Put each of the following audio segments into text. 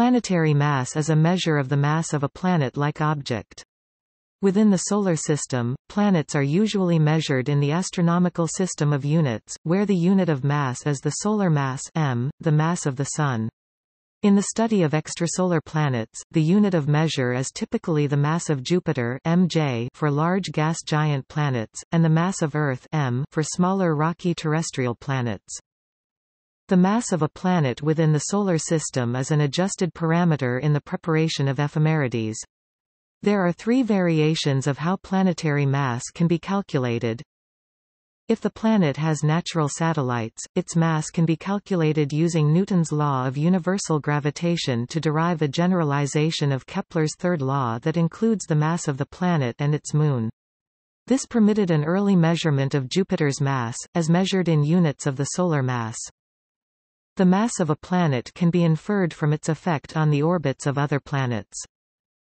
Planetary mass is a measure of the mass of a planet-like object. Within the Solar System, planets are usually measured in the astronomical system of units, where the unit of mass is the solar mass m, the mass of the Sun. In the study of extrasolar planets, the unit of measure is typically the mass of Jupiter mj for large gas giant planets, and the mass of Earth m for smaller rocky terrestrial planets. The mass of a planet within the Solar System is an adjusted parameter in the preparation of ephemerides. There are three variations of how planetary mass can be calculated. If the planet has natural satellites, its mass can be calculated using Newton's law of universal gravitation to derive a generalization of Kepler's third law that includes the mass of the planet and its moon. This permitted an early measurement of Jupiter's mass, as measured in units of the solar mass. The mass of a planet can be inferred from its effect on the orbits of other planets.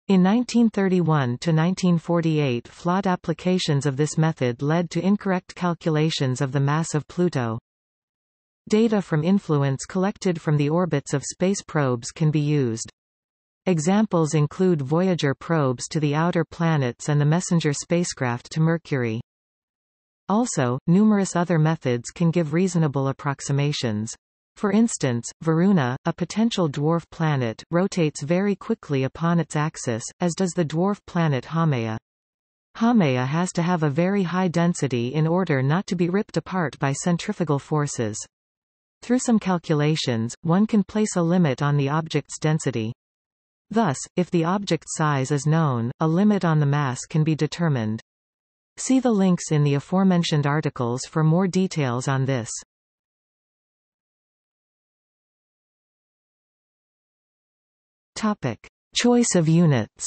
In 1931–1948 flawed applications of this method led to incorrect calculations of the mass of Pluto. Data from influence collected from the orbits of space probes can be used. Examples include Voyager probes to the outer planets and the Messenger spacecraft to Mercury. Also, numerous other methods can give reasonable approximations. For instance, Varuna, a potential dwarf planet, rotates very quickly upon its axis, as does the dwarf planet Haumea. Haumea has to have a very high density in order not to be ripped apart by centrifugal forces. Through some calculations, one can place a limit on the object's density. Thus, if the object size is known, a limit on the mass can be determined. See the links in the aforementioned articles for more details on this. Topic. Choice of units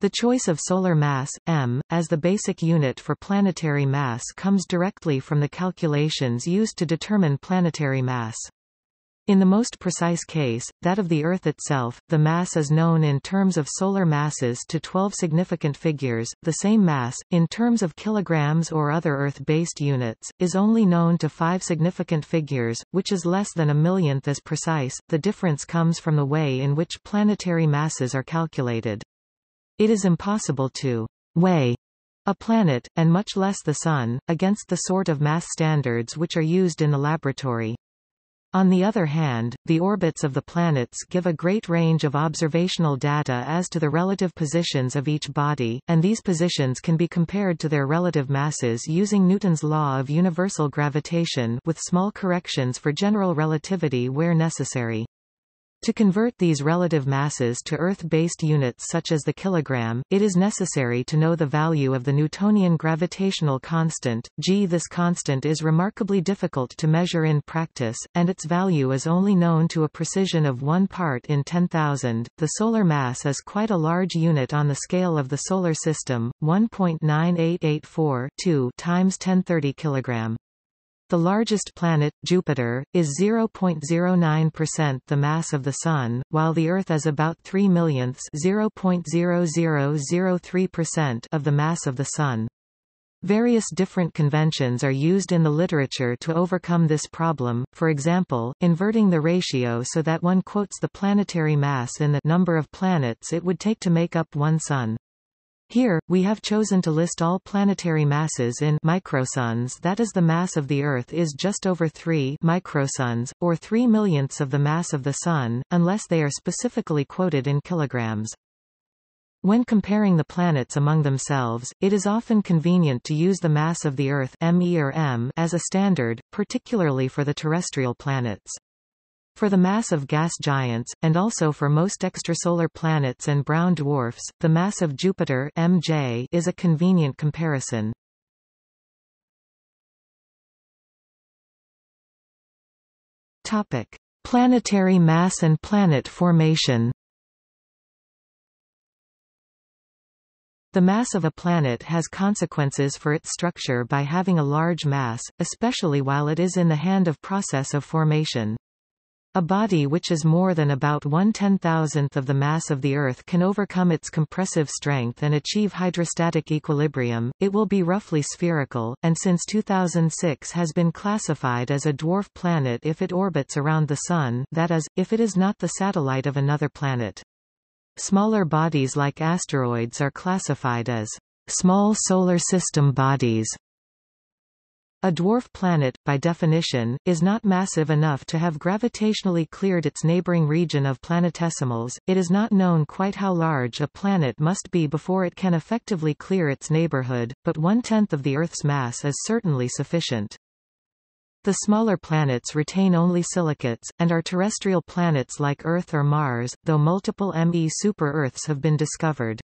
The choice of solar mass, m, as the basic unit for planetary mass comes directly from the calculations used to determine planetary mass. In the most precise case, that of the Earth itself, the mass is known in terms of solar masses to 12 significant figures. The same mass, in terms of kilograms or other Earth-based units, is only known to 5 significant figures, which is less than a millionth as precise. The difference comes from the way in which planetary masses are calculated. It is impossible to weigh a planet, and much less the Sun, against the sort of mass standards which are used in the laboratory. On the other hand, the orbits of the planets give a great range of observational data as to the relative positions of each body, and these positions can be compared to their relative masses using Newton's law of universal gravitation with small corrections for general relativity where necessary. To convert these relative masses to Earth-based units such as the kilogram, it is necessary to know the value of the Newtonian gravitational constant, g. This constant is remarkably difficult to measure in practice, and its value is only known to a precision of 1 part in 10,000. The solar mass is quite a large unit on the scale of the Solar System, 1.9884 times 1030 kilogram. The largest planet, Jupiter, is 0.09% the mass of the Sun, while the Earth is about 3 millionths of the mass of the Sun. Various different conventions are used in the literature to overcome this problem, for example, inverting the ratio so that one quotes the planetary mass in the number of planets it would take to make up one Sun. Here, we have chosen to list all planetary masses in microsuns that is the mass of the Earth is just over 3 microsuns, or 3 millionths of the mass of the Sun, unless they are specifically quoted in kilograms. When comparing the planets among themselves, it is often convenient to use the mass of the Earth ME or M as a standard, particularly for the terrestrial planets. For the mass of gas giants, and also for most extrasolar planets and brown dwarfs, the mass of Jupiter MJ is a convenient comparison. Topic: Planetary mass and planet formation. The mass of a planet has consequences for its structure by having a large mass, especially while it is in the hand of process of formation. A body which is more than about one ten-thousandth of the mass of the Earth can overcome its compressive strength and achieve hydrostatic equilibrium, it will be roughly spherical, and since 2006 has been classified as a dwarf planet if it orbits around the Sun that is, if it is not the satellite of another planet. Smaller bodies like asteroids are classified as small solar system bodies. A dwarf planet, by definition, is not massive enough to have gravitationally cleared its neighboring region of planetesimals. It is not known quite how large a planet must be before it can effectively clear its neighborhood, but one-tenth of the Earth's mass is certainly sufficient. The smaller planets retain only silicates, and are terrestrial planets like Earth or Mars, though multiple ME super-Earths have been discovered.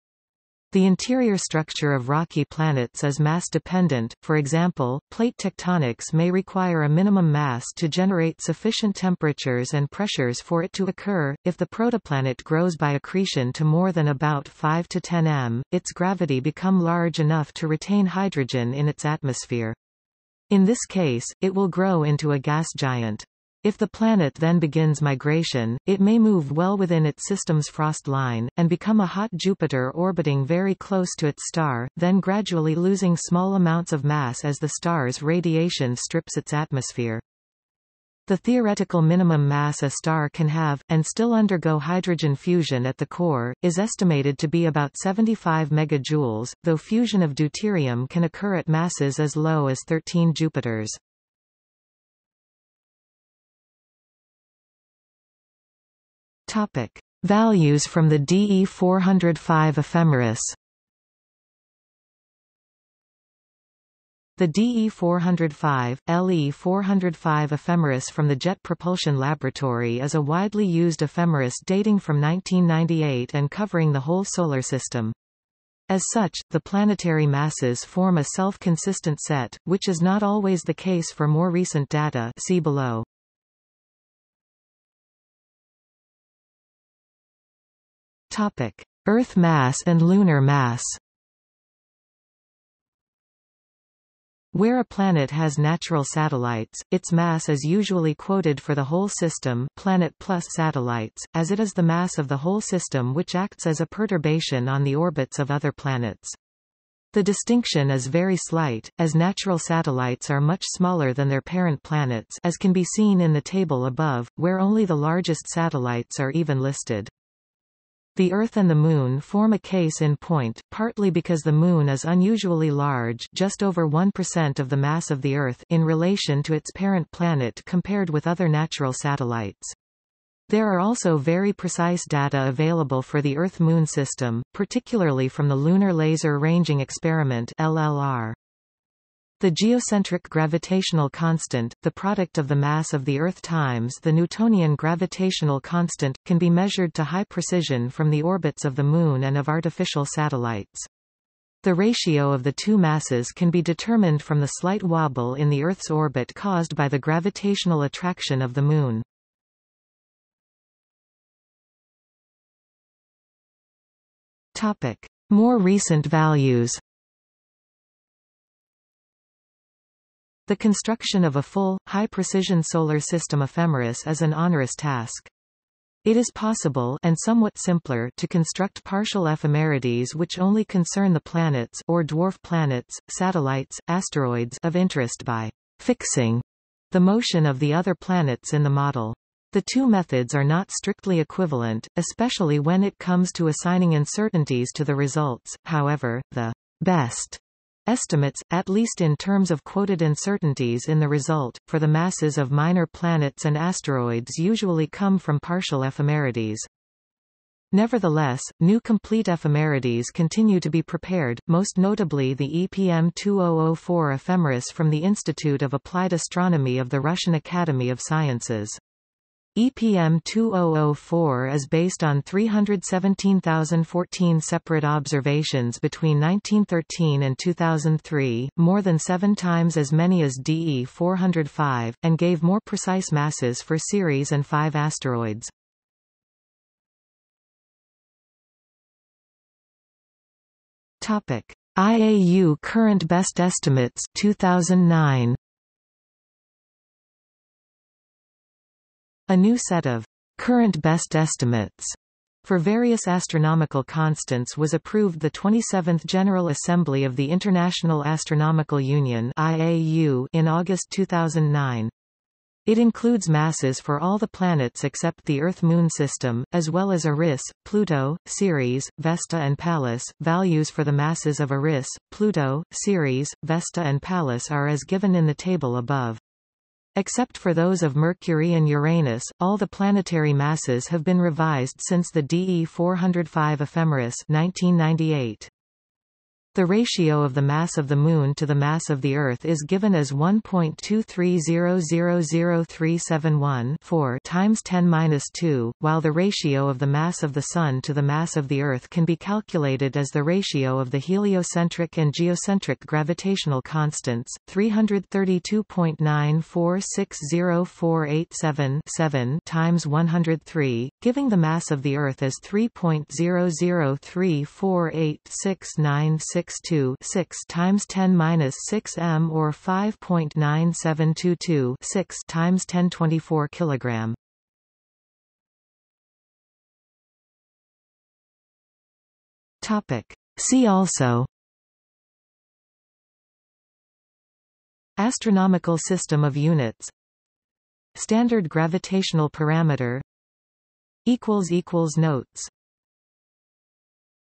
The interior structure of rocky planets is mass-dependent, for example, plate tectonics may require a minimum mass to generate sufficient temperatures and pressures for it to occur. If the protoplanet grows by accretion to more than about 5 to 10 m, its gravity become large enough to retain hydrogen in its atmosphere. In this case, it will grow into a gas giant. If the planet then begins migration, it may move well within its system's frost line, and become a hot Jupiter orbiting very close to its star, then gradually losing small amounts of mass as the star's radiation strips its atmosphere. The theoretical minimum mass a star can have, and still undergo hydrogen fusion at the core, is estimated to be about 75 megajoules, though fusion of deuterium can occur at masses as low as 13 Jupiters. Topic. Values from the DE 405 ephemeris The DE 405, LE 405 ephemeris from the Jet Propulsion Laboratory is a widely used ephemeris dating from 1998 and covering the whole Solar System. As such, the planetary masses form a self-consistent set, which is not always the case for more recent data see below. Topic: Earth mass and lunar mass. Where a planet has natural satellites, its mass is usually quoted for the whole system planet plus satellites, as it is the mass of the whole system which acts as a perturbation on the orbits of other planets. The distinction is very slight, as natural satellites are much smaller than their parent planets as can be seen in the table above, where only the largest satellites are even listed. The Earth and the Moon form a case in point, partly because the Moon is unusually large just over 1% of the mass of the Earth in relation to its parent planet compared with other natural satellites. There are also very precise data available for the Earth-Moon system, particularly from the Lunar Laser Ranging Experiment LLR. The geocentric gravitational constant, the product of the mass of the Earth times the Newtonian gravitational constant, can be measured to high precision from the orbits of the Moon and of artificial satellites. The ratio of the two masses can be determined from the slight wobble in the Earth's orbit caused by the gravitational attraction of the Moon. Topic. More recent values The construction of a full, high-precision solar system ephemeris is an onerous task. It is possible and somewhat simpler to construct partial ephemerides which only concern the planets or dwarf planets, satellites, asteroids of interest by fixing the motion of the other planets in the model. The two methods are not strictly equivalent, especially when it comes to assigning uncertainties to the results, however, the best Estimates, at least in terms of quoted uncertainties in the result, for the masses of minor planets and asteroids usually come from partial ephemerides. Nevertheless, new complete ephemerides continue to be prepared, most notably the EPM 2004 ephemeris from the Institute of Applied Astronomy of the Russian Academy of Sciences. EPM 2004 is based on 317,014 separate observations between 1913 and 2003, more than seven times as many as DE 405, and gave more precise masses for Ceres and five asteroids. IAU Current Best Estimates 2009 A new set of current best estimates for various astronomical constants was approved the 27th General Assembly of the International Astronomical Union IAU in August 2009. It includes masses for all the planets except the Earth-Moon system, as well as Eris, Pluto, Ceres, Vesta and Pallas. Values for the masses of Eris, Pluto, Ceres, Vesta and Pallas are as given in the table above. Except for those of Mercury and Uranus, all the planetary masses have been revised since the DE 405 ephemeris 1998. The ratio of the mass of the Moon to the mass of the Earth is given as 1.2300371 times 10^-2, while the ratio of the mass of the Sun to the mass of the Earth can be calculated as the ratio of the heliocentric and geocentric gravitational constants, 332.9460487 times 103, giving the mass of the Earth as 3.003486966 6 6 times 10 minus 6 m or 5.9722 6 times 1024 kilogram. Topic. See also Astronomical system of units Standard gravitational parameter equals equals Notes